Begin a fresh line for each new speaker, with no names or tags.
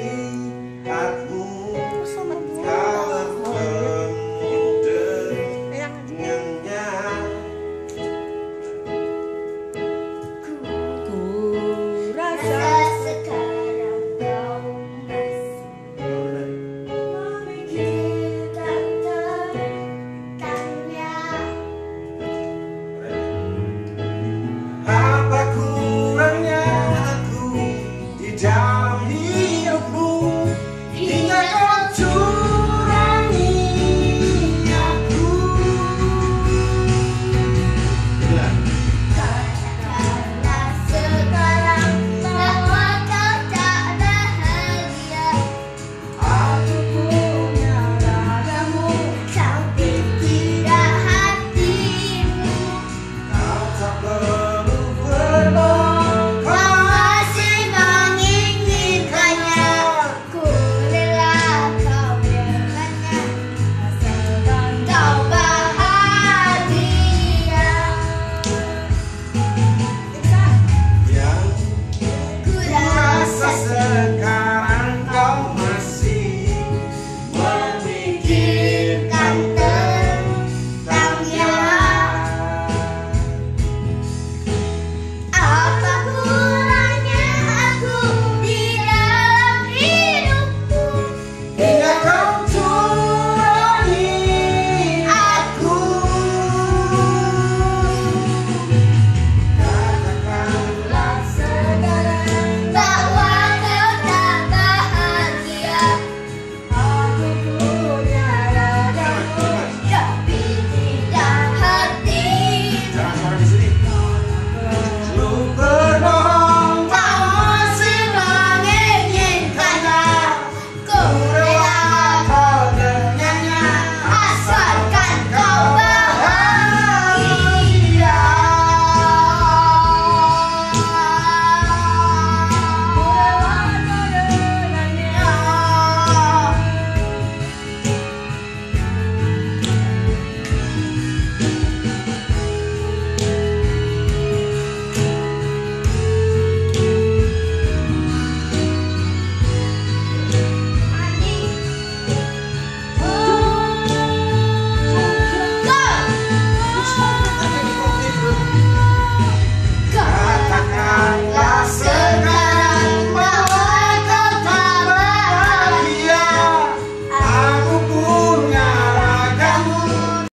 Hey.